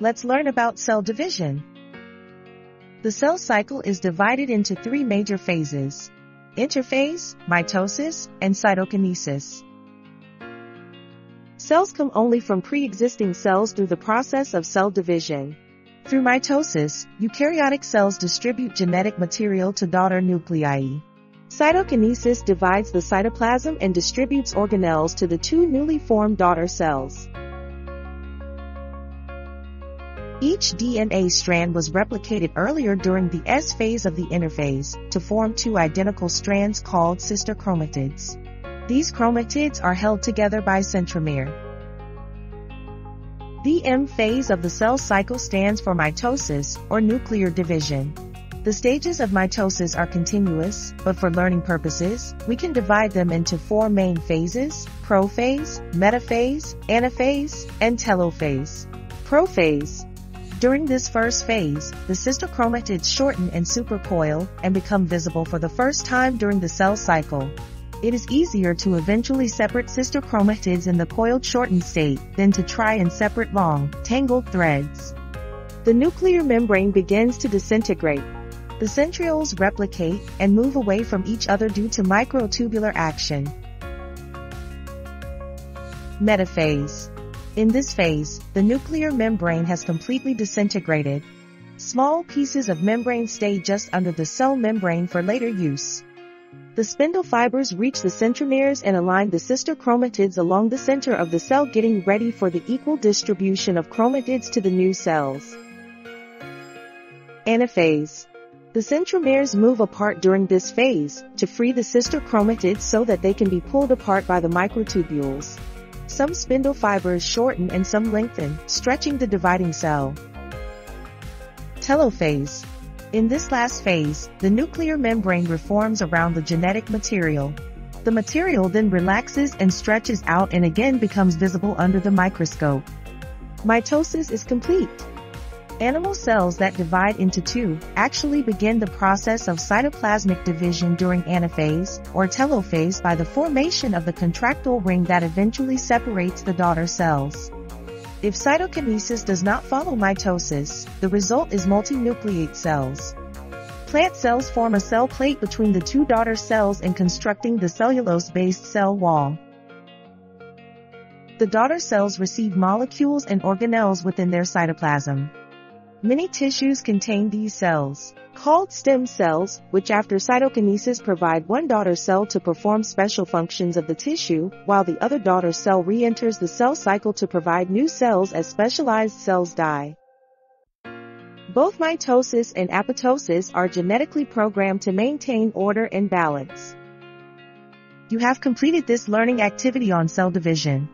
Let's learn about cell division. The cell cycle is divided into three major phases. Interphase, mitosis, and cytokinesis. Cells come only from pre-existing cells through the process of cell division. Through mitosis, eukaryotic cells distribute genetic material to daughter nuclei. Cytokinesis divides the cytoplasm and distributes organelles to the two newly formed daughter cells. Each DNA strand was replicated earlier during the S phase of the interphase to form two identical strands called sister chromatids. These chromatids are held together by centromere. The M phase of the cell cycle stands for mitosis, or nuclear division. The stages of mitosis are continuous, but for learning purposes, we can divide them into four main phases, prophase, metaphase, anaphase, and telophase. Prophase. During this first phase, the sister chromatids shorten and supercoil and become visible for the first time during the cell cycle it is easier to eventually separate sister chromatids in the coiled shortened state than to try and separate long, tangled threads. The nuclear membrane begins to disintegrate. The centrioles replicate and move away from each other due to microtubular action. Metaphase. In this phase, the nuclear membrane has completely disintegrated. Small pieces of membrane stay just under the cell membrane for later use. The spindle fibers reach the centromeres and align the sister chromatids along the center of the cell getting ready for the equal distribution of chromatids to the new cells. Anaphase. The centromeres move apart during this phase to free the sister chromatids so that they can be pulled apart by the microtubules. Some spindle fibers shorten and some lengthen, stretching the dividing cell. Telophase. In this last phase, the nuclear membrane reforms around the genetic material. The material then relaxes and stretches out and again becomes visible under the microscope. Mitosis is complete. Animal cells that divide into two actually begin the process of cytoplasmic division during anaphase or telophase by the formation of the contractile ring that eventually separates the daughter cells. If cytokinesis does not follow mitosis, the result is multinucleate cells. Plant cells form a cell plate between the two daughter cells in constructing the cellulose-based cell wall. The daughter cells receive molecules and organelles within their cytoplasm. Many tissues contain these cells called stem cells, which after cytokinesis provide one daughter cell to perform special functions of the tissue, while the other daughter cell re-enters the cell cycle to provide new cells as specialized cells die. Both mitosis and apoptosis are genetically programmed to maintain order and balance. You have completed this learning activity on cell division.